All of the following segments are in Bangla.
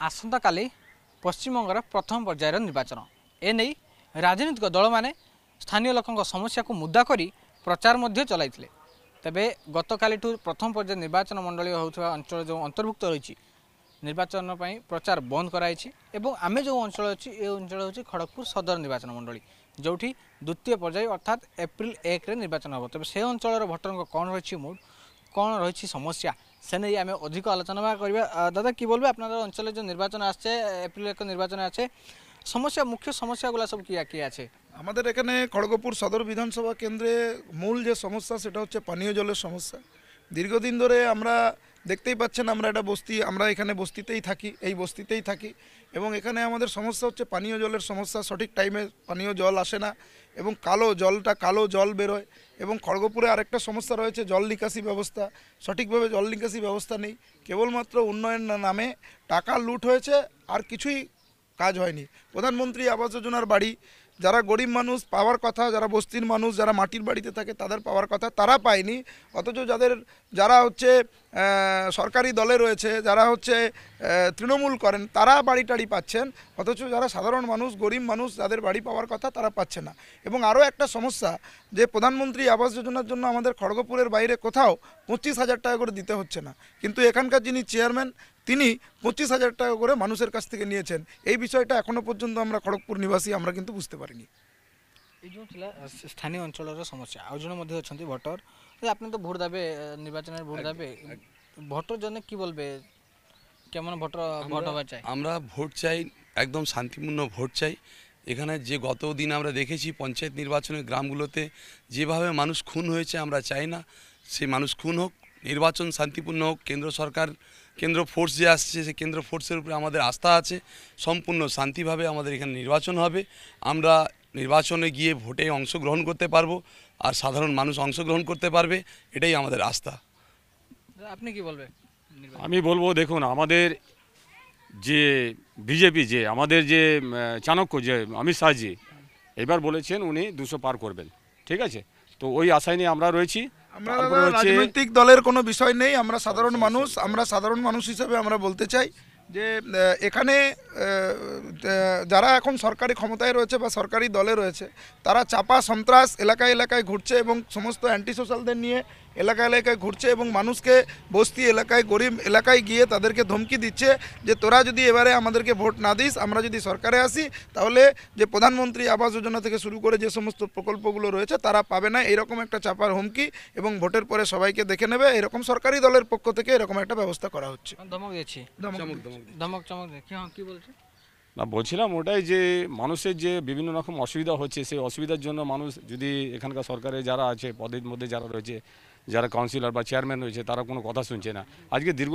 ଆସନ୍ତାକାଲି ପଶ୍ଚିମବଙ୍ଗର ପ୍ରଥମ ପର୍ଯ୍ୟାୟର ନିର୍ବାଚନ। ଏ ନେଇ ରାଜନୈତିକ ଦଳମାନେ ସ୍ଥାନୀୟ ଲୋକଙ୍କ ସମସ୍ୟାକୁ ମୁଦା କରି ପ୍ରଚାର ମଧ୍ୟ ଚଲାଇଥିଲେ ତେବେ ଗତକାଲିଠୁ ପ୍ରଥମ ପର୍ଯ୍ୟାୟ ନିର୍ବାଚନ ମଣ୍ଡଳୀ ହେଉଥିବା ଅଞ୍ଚଳ ଯେଉଁ ଅନ୍ତର୍ଭୁକ୍ତ ରହିଛି ନିର୍ବାଚନ ପାଇଁ ପ୍ରଚାର ବନ୍ଦ କରାଯାଇଛି ଏବଂ ଆମେ ଯେଉଁ ଅଞ୍ଚଳ ଅଛି ଏ ଅଞ୍ଚଳ ହେଉଛି ଖଡ଼ଗପୁର ସଦର ନିର୍ବାଚନ ମଣ୍ଡଳୀ ଯେଉଁଠି ଦ୍ୱିତୀୟ ପର୍ଯ୍ୟାୟ ଅର୍ଥାତ୍ ଏପ୍ରିଲ ଏକରେ ନିର୍ବାଚନ ହେବ। ତେବେ ସେ ଅଞ୍ଚଳର ଭୋଟରଙ୍କ କ'ଣ ରହିଛି ମୁଡ଼୍ କ'ଣ ରହିଛି ସମସ୍ୟା সে নিয়ে আমি অধিক আলোচনা করিবা দাদা, কি বলবে? আপনাদের অঞ্চলে যে নির্বাচন আসছে, এপ্রিল এক নির্বাচন আছে, সমস্যা, মুখ্য সমস্যাগুলো সব কি কি আছে? আমাদের এখানে খড়গপুর সদর বিধানসভা কেন্দ্রে মূল যে সমস্যা, সেটা হচ্ছে পানীয় জলের সমস্যা। দীর্ঘদিন ধরে আমরা দেখতেই পাচ্ছেন আমরা এটা বস্তি, আমরা এখানে বস্তিতেই থাকি, এই বস্তিতেই থাকি। এবং এখানে আমাদের সমস্যা হচ্ছে পানীয় জলের সমস্যা, সঠিক টাইমে পানীয় জল আসে না এবং কালো জলটা, কালো জল বেরোয় এবং খড়গপুরে আরেকটা সমস্যা রয়েছে, জল নিকাশি ব্যবস্থা। সঠিকভাবে জল নিকাশি ব্যবস্থা নেই। কেবলমাত্র উন্নয়ন নামে টাকা লুট হয়েছে, আর কিছুই কাজ হয়নি। প্রধানমন্ত্রী আবাস যোজনার বাড়ি, যারা গরিব মানুষ, পাওয়ার কথা, যারা বস্তির মানুষ, যারা মাটির বাড়িতে থাকে, তাদের পাওয়ার কথা তারা পায়নি। অথচ যাদের যারা হচ্ছে সরকারি দলে রয়েছে, যারা হচ্ছে তৃণমূল করেন, তারা বাড়ি টাড়ি পাচ্ছেন, অথচ যারা সাধারণ মানুষ, গরিব মানুষ, যাদের বাড়ি পাওয়ার কথা তারা পাচ্ছে না। এবং আরও একটা সমস্যা, যে প্রধানমন্ত্রী আবাস যোজনার জন্য আমাদের খড়গপুরের বাইরে কোথাও পঁচিশ হাজার টাকা করে দিতে হচ্ছে না। কিন্তু এখানকার যিনি চেয়ারম্যান, তিনি পঁচিশ হাজার টাকা করে মানুষের কাছ থেকে নিয়েছেন। এই বিষয়টা এখনও পর্যন্ত আমরা খড়গপুর নিবাসী, আমরা কিন্তু বুঝতে পারিনি। এই যে স্থানীয় অঞ্চলের সমস্যা। আয়োজন মধ্যে অনেক ভোটর আপনি তো ভোট দেবে নির্বাচনের ভোট দেবে। ভোটের জন্য কি বলবে? কেমন ভোটর ভোট হওয়া চাই? আমরা ভোট চাই একদম শান্তিপূর্ণ ভোট চাই। এখানে যে গত দিন আমরা দেখেছি পঞ্চায়েত নির্বাচনের গ্রামগুলোতে যেভাবে মানুষ খুন হয়েছে আমরা চাই না। সেই মানুষ খুন হোক নির্বাচন শান্তিপূর্ণ হোক কেন্দ্র সরকার কেন্দ্র ফোর্স যে আসছে সেই কেন্দ্র ফোর্সের উপরে আমাদের আস্থা আছে। সম্পূর্ণ শান্তিভাবে আমাদের এখানে নির্বাচন হবে। আমরা নির্বাচনে গিয়ে ভোটে অংশগ্রহণ করতে পারব। আর সাধারণ মানুষ অংশগ্রহণ করতে পারবে এটাই আমাদের আস্থা। আপনি কি বলবেন? আমি বলব দেখুন আমাদের যে বিজেপি যে আমাদের যে চাণক্য যে অমিত শাহজি এবার বলেছেন উনি দুশো পার করবেন। ঠিক আছে? তো ওই আশায় নিয়ে আমরা রয়েছি। আমরা রাজনৈতিক দলের কোনো বিষয় নেই আমরা সাধারণ মানুষ আমরা সাধারণ মানুষ হিসেবে আমরা বলতে চাই যে এখানে যারা এখন সরকারি ক্ষমতায় রয়েছে বা সরকারি দলে রয়েছে, তারা চাপা সন্ত্রাস এলাকায় এলাকায় ঘুরছে এবং সমস্ত অ্যান্টি সোশ্যালদের নিয়ে এলাকা এলাকায় ঘুরছে এবং মানুষকে বস্তি এলাকায় গরিব এলাকায় গিয়ে তাদেরকে ধমকি দিচ্ছে যে তোরা যদি এবারে আমাদেরকে ভোট না দিস আমরা যদি সরকারে আসি তাহলে যে প্রধানমন্ত্রী আবাস যোজনা থেকে শুরু করে যে সমস্ত প্রকল্পগুলো রয়েছে তারা পাবে না। এরকম একটা চাপার হুমকি এবং ভোটের পরে সবাইকে দেখে নেবে। এরকম সরকারি দলের পক্ষ থেকে এরকম একটা ব্যবস্থা করা হচ্ছে। ধমক দিয়েছি ধমক চমক দিয়ে কি হ্যাঁ, কি বলছে না বলছিলাম ওটাই যে মানুষের যে বিভিন্ন রকম অসুবিধা হচ্ছে সেই অসুবিধার জন্য মানুষ যদি এখানকার সরকারে যারা আছে পদের মধ্যে যারা রয়েছে যারা কাউন্সিলর বা চেয়ারম্যান রয়েছে, তারা কোনো কথা শুনছে না। আজকে দীর্ঘ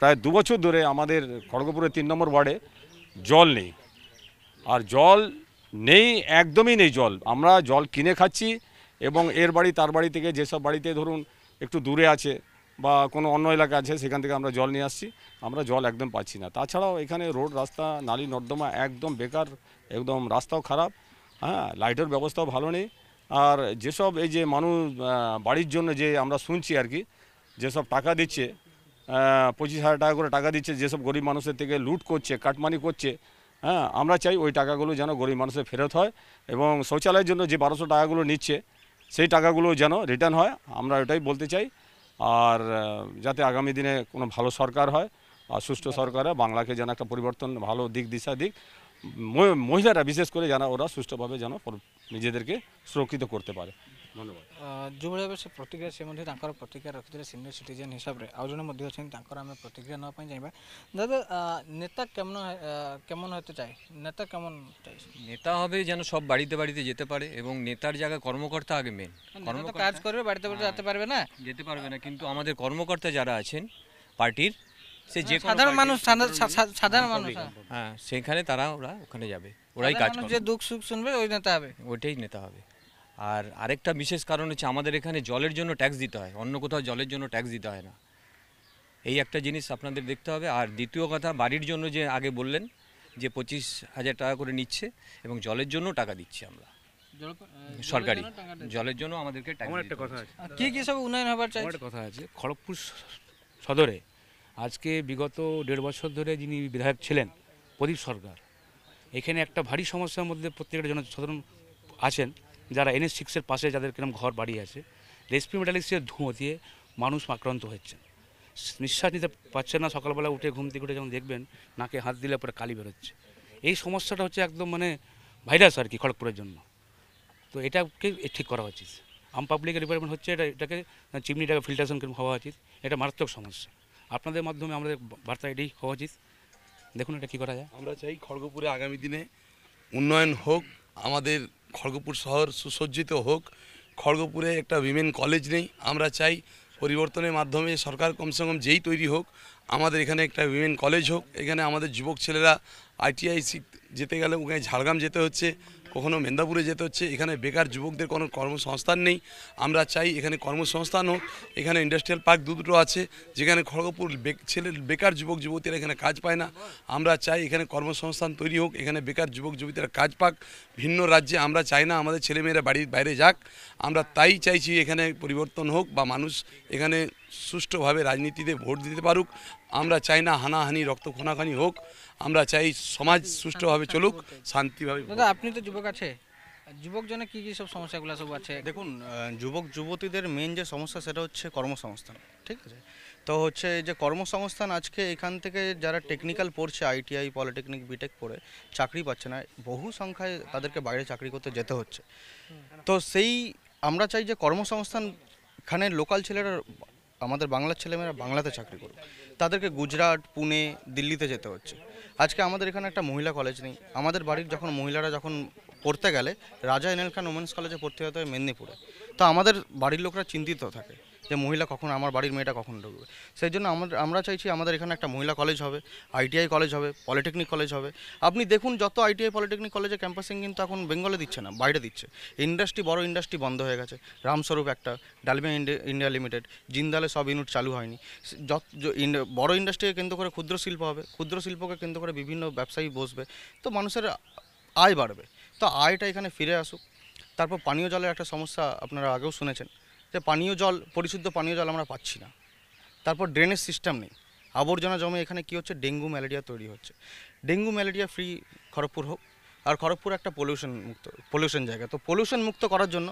প্রায় দু বছর ধরে আমাদের খড়গপুরের তিন নম্বর ওয়ার্ডে জল নেই। আর জল নেই, একদমই নেই জল। আমরা জল কিনে খাচ্ছি এবং এর বাড়ি, তার বাড়ি থেকে যেসব বাড়িতে ধরুন একটু দূরে আছে বা কোনো অন্য এলাকা আছে, সেখান থেকে আমরা জল নিয়ে আসছি। আমরা জল একদম পাচ্ছি না। তাছাড়াও এখানে রোড, রাস্তা, নালী, নর্দমা একদম বেকার, একদম রাস্তাও খারাপ। হ্যাঁ লাইটের ব্যবস্থাও ভালো নেই। আর যেসব এই যে মানুষ বাড়ির জন্য যে আমরা শুনছি আর কি, যেসব টাকা দিচ্ছে পঁচিশ হাজার টাকা করে টাকা দিচ্ছে, যেসব গরিব মানুষের থেকে লুট করছে, কাটমানি করছে হ্যাঁ আমরা চাই ওই টাকাগুলো যেন গরিব মানুষের ফেরত হয় এবং শৌচালয়ের জন্য যে বারোশো টাকাগুলো নিচ্ছে, সেই টাকাগুলো যেন রিটার্ন হয়, আমরা এটাই বলতে চাই। আর যাতে আগামী দিনে কোনো ভালো সরকার হয়, আর সুষ্ঠু সরকার বাংলাকে যেন একটা পরিবর্তন, ভালো দিক, দিশা দিক মহিলারা বিশেষ করে যারা ওরা সুষ্ঠুভাবে যেন নিজেদেরকে সুরক্ষিত করতে পারে। ধন্যবাদ। যেভাবে সে প্রতিক্রিয়া সে মধ্যে তাঁর প্রতিক্রিয়া রাখিলে সিনিয়র সিটিজেন হিসাবে আউ জন মধ্যে অনেক তাঁর আমি প্রতিক্রিয়া নেওয়া চাইবা দাদা নেতা কেমন কেমন হতে চাই নেতা কেমন চাই নেতা হবে যেন সব বাড়িতে বাড়িতে যেতে পারে এবং নেতার জায়গায় কর্মকর্তা আগে মেন কাজ করবে বাড়িতে বাড়িতে যেতে পারবে না যেতে পারবে না কিন্তু আমাদের কর্মকর্তা যারা আছেন পার্টির সে যে সাধারণ মানুষ সাধারণ হ্যাঁ। হ্যাঁ। সেখানে তারা ওরা ওখানে যাবে। ওরাই কাজ করবে যে দুঃখ সুখ শুনবে ওই নেতা হবে। ওইটাই নেতা হবে। আর আরেকটা বিশেষ কারণ হচ্ছে আমাদের এখানে জলের জন্য ট্যাক্স দিতে হয়। অন্য কোথাও জলের জন্য ট্যাক্স দিতে হয় না। এই একটা জিনিস আপনাদের দেখতে হবে। আর দ্বিতীয় কথা বাড়ির জন্য যে আগে বললেন যে পঁচিশ হাজার টাকা করে নিচ্ছে এবং জলের জন্য টাকা দিচ্ছি আমরা। সরকারি। জলের জন্য আমাদেরকে একটা কথা আছে। কি কি সব উন্নয়ন হবার চাই কথা আছে। খড়গপুর সদরে আজকে বিগত দেড় বছর ধরে যিনি বিধায়ক ছিলেন, প্রদীপ সরকার, এখানে একটা ভারী সমস্যার মধ্যে প্রত্যেকটা জনসাধারণ আছেন, যারা এনএস সিক্সের পাশে যাদের কিরম ঘর বাড়ি আছে। রেসপি মেটালিক্সের ধুঁয়ো দিয়ে মানুষ আক্রান্ত হচ্ছে নিঃশ্বাস নিতে পারছেন না, সকালবেলা উঠে ঘুম থেকে উঠে দেখবেন নাকে হাত দিলে পরে কালি বেরোচ্ছে। এই সমস্যাটা হচ্ছে একদম মানে ভাইরাস আর কি খড়গপুরের জন্য। তো এটাকে ঠিক করা উচিত। আম পাবলিক ডিপার্টমেন্ট হচ্ছে এটা, এটাকে চিমনিটাকে ফিল্টারেশন হওয়া উচিত, এটা মারাত্মক সমস্যা। আপনাদের মাধ্যমে আমাদের বার্তা এটাই হওয়া উচিত। দেখুন এটা কী করা যায়। আমরা চাই খড়গপুরে আগামী দিনে উন্নয়ন হোক, আমাদের খড়গপুর শহর সুসজ্জিত হোক। খড়গপুরে একটা উইমেন কলেজ নেই। আমরা চাই পরিবর্তনের মাধ্যমে সরকার কমসে কম যেই তৈরি হোক, আমাদের এখানে একটা উইমেন কলেজ হোক। এখানে আমাদের যুবক ছেলেরা আইটিআই যেতে গেলে ওখানে ঝাড়গ্রাম যেতে হচ্ছে। কখনো মেদিনীপুরে যেতে হচ্ছে, এখানে বেকার যুবকদের কোনো কর্মসংস্থান নেই। আমরা চাই এখানে কর্মসংস্থান হোক, এখানে ইন্ডাস্ট্রিয়াল পার্ক দু দুটো আছে, যেখানে খড়গপুর ছেলে, বেকার যুবক, যুবতীরা এখানে কাজ পায় না। আমরা চাই এখানে কর্মসংস্থান তৈরি হোক, এখানে বেকার যুবক, যুবতীরা কাজ পাক। ভিন্ন রাজ্যে আমরা চাই না, আমাদের ছেলেমেয়েরা বাড়ির বাইরে যাক। আমরা তাই চাইছি এখানে পরিবর্তন হোক বা মানুষ এখানে সুষ্ঠুভাবে রাজনীতিতে ভোট দিতে পারুক। আমরা চাই না হানাহানি রক্ত খোনাখানি হোক। আমরা চাই সমাজ সুষ্ঠুভাবে চলুক শান্তিভাবে দাদা আপনি তো যুবক আছে। যুবক জনে কী কি সব সমস্যাগুলো সব আছে? দেখুন যুবক যুবতীদের মেন যে সমস্যা সেটা হচ্ছে কর্মসংস্থান ঠিক আছে? তো হচ্ছে এই যে কর্মসংস্থান আজকে এখান থেকে যারা টেকনিক্যাল পড়ছে আইটিআই পলিটেকনিক বিটেক পড়ে চাকরি পাচ্ছে না বহু সংখ্যায় তাদেরকে বাইরে চাকরি করতে যেতে হচ্ছে। তো সেই আমরা চাই যে কর্মসংস্থান এখানে লোকাল ছেলেরা আমাদের বাংলার ছেলেমেয়েরা বাংলাতে চাকরি করুক। তাদেরকে গুজরাট, পুনে, দিল্লিতে যেতে হচ্ছে। আজকে আমাদের এখানে একটা মহিলা কলেজ নেই। আমাদের বাড়ির যখন মহিলারা যখন পড়তে গেলে, রাজা এনএল খান ওমেন্স কলেজে পড়তে হতে হয় মেদিনীপুরে। তো আমাদের বাড়ির লোকরা চিন্তিত থাকে। যে মহিলা কখন, আমার বাড়ির মেয়েটা কখন ঢুকবে। সেই জন্য আমরা আমরা চাইছি আমাদের এখানে একটা মহিলা কলেজ হবে আইটিআই কলেজ হবে পলিটেকনিক কলেজ হবে। আপনি দেখুন, যত আইটিআই পলিটেকনিক কলেজে ক্যাম্পাসিং কিন্তু এখন বেঙ্গলে দিচ্ছে না, বাইরে দিচ্ছে। ইন্ডাস্ট্রি বড় ইন্ডাস্ট্রি বন্ধ হয়ে গেছে। রামস্বরূপ একটা, ডালমিয়া ইন্ডি- ইন্ডিয়া লিমিটেড জিন্দালে সব ইউনিট চালু হয়নি। যত বড় ইন্ডাস্ট্রিকে কেন্দ্র করে ক্ষুদ্র শিল্প হবে, ক্ষুদ্র শিল্পকে কেন্দ্র করে বিভিন্ন ব্যবসায়ী বসবে, তো মানুষের আয় বাড়বে। তো আয়টা এখানে ফিরে আসুক। তারপর পানীয় জলের একটা সমস্যা আপনারা আগেও শুনেছেন। যে পানীয় জল, পরিশুদ্ধ পানীয় জল আমরা পাচ্ছি না। তারপর ড্রেনেজ সিস্টেম নেই। আবর্জনা জমে এখানে কি হচ্ছে? ডেঙ্গু, ম্যালেরিয়া তৈরি হচ্ছে। ডেঙ্গু, ম্যালেরিয়া ফ্রি খড়গপুর হোক। আর খড়গপুর একটা পলিউশন মুক্ত পলিউশন জায়গা। তো পলিউশন মুক্ত করার জন্য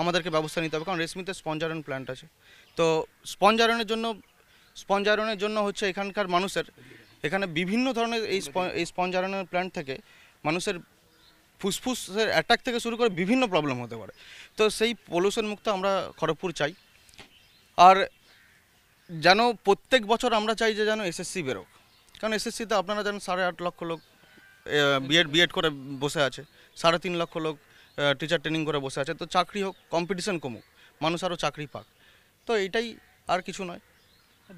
আমাদেরকে ব্যবস্থা নিতে হবে। কারণ রেশমিতে স্পঞ্জ আয়রন প্ল্যান্ট আছে। তো স্পঞ্জ আয়রনের জন্য স্পঞ্জ আয়রনের জন্য হচ্ছে এখানকার মানুষের, এখানে বিভিন্ন ধরনের এই এই স্পঞ্জ আয়রনের প্ল্যান্ট থেকে মানুষের ফুসফুসের অ্যাটাক থেকে শুরু করে বিভিন্ন প্রবলেম হতে পারে। তো সেই পলিউশন মুক্ত আমরা খড়গপুর চাই। আর যেন প্রত্যেক বছর আমরা চাই যে যেন এসএসসি বেরোক। কারণ এসএসসিতে আপনারা যেন সাড়ে আট লক্ষ লোক বিএড বিএড করে বসে আছে। সাড়ে তিন লক্ষ লোক টিচার ট্রেনিং করে বসে আছে। তো চাকরি হোক কম্পিটিশন কমুক, মানুষ আরও চাকরি পাক। তো এইটাই আর কিছু নয়।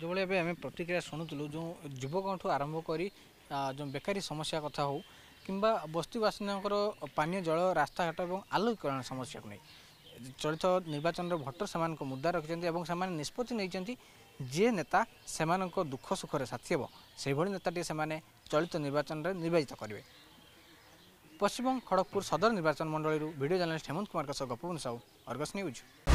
যেভাবে আমি প্রতিক্রিয়া শুনুলু যে যুবকঠু আরম্ভ করে যে বেকারী সমস্যা কথা হোক କିମ୍ବା ବସ୍ତି ବାସିନ୍ଦାଙ୍କର ପାନୀୟ ଜଳ ରାସ୍ତାଘାଟ ଏବଂ ଆଲୋକୀକରଣ ସମସ୍ୟାକୁ ନେଇ। ଚଳିତ ନିର୍ବାଚନରେ ଭୋଟର ସେମାନଙ୍କ ମୁଦ୍ଦା ରଖିଛନ୍ତି ଏବଂ ସେମାନେ ନିଷ୍ପତ୍ତି ନେଇଛନ୍ତି ଯିଏ ନେତା ସେମାନଙ୍କ ଦୁଃଖ ସୁଖରେ ସାଥୀ ହେବ ସେହିଭଳି ନେତାଟିଏ ସେମାନେ ଚଳିତ ନିର୍ବାଚନରେ ନିର୍ବାଚିତ କରିବେ। ପଶ୍ଚିମବଙ୍ଗ ଖଡ଼ଗପୁର ସଦର ନିର୍ବାଚନ ମଣ୍ଡଳୀରୁ ଭିଡ଼ିଓ ଜର୍ଣ୍ଣାଲିଷ୍ଟ ହେମନ୍ତ କୁମାରଙ୍କ ସହ ଗୋପବନ୍ଧୁ ସାହୁ ଅର୍ଗସ୍ ନ୍ୟୁଜ୍।